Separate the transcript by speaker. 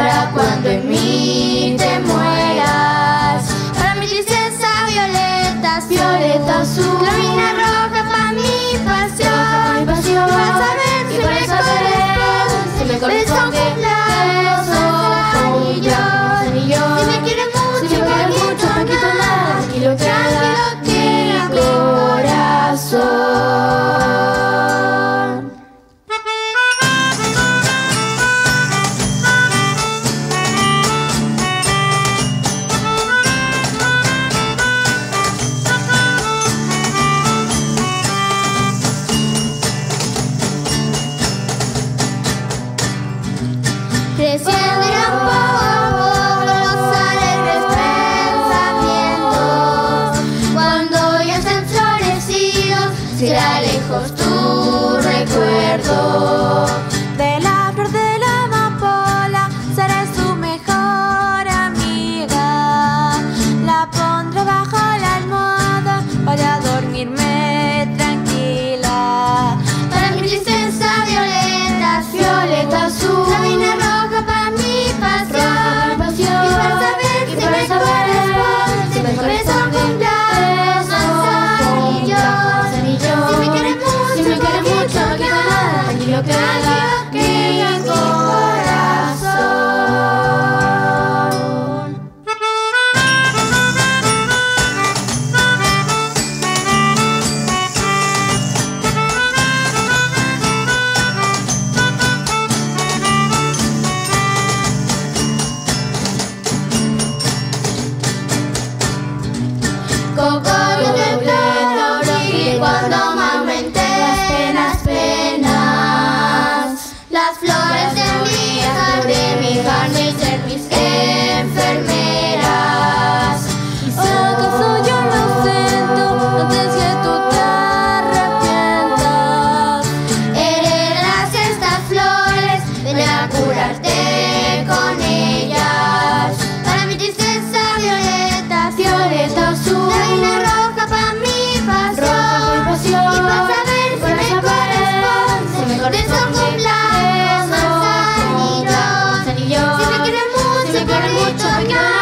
Speaker 1: para This mucho que nada,
Speaker 2: ni lo que
Speaker 1: 在朋